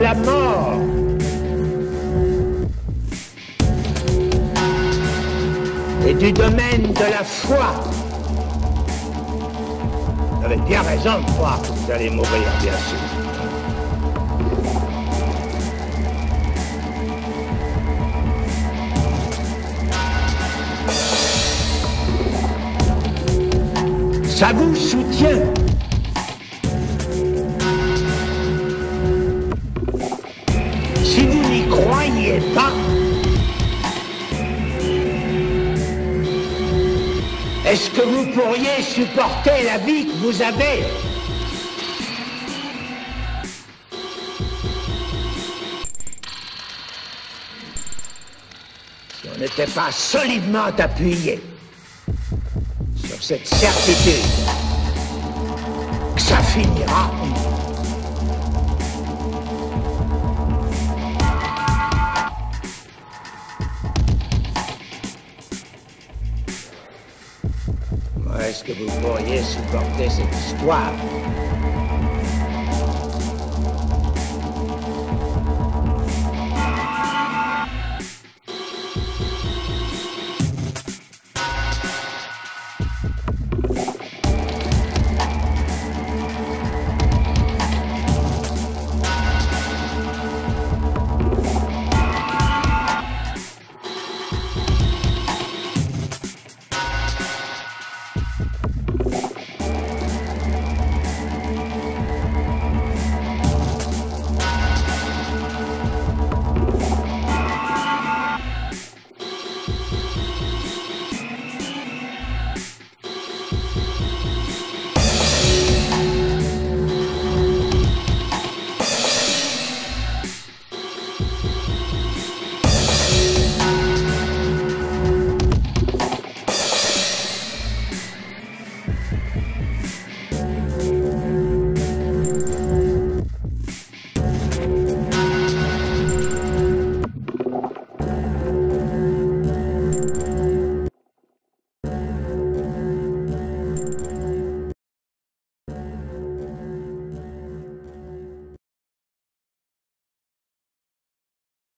la mort. Et du domaine de la foi. Vous avez bien raison de croire que vous allez mourir, bien sûr. ça vous soutient. Est-ce que vous pourriez supporter la vie que vous avez Si on n'était pas solidement appuyé sur cette certitude que ça finira. Est-ce que vous pourriez supporter cette histoire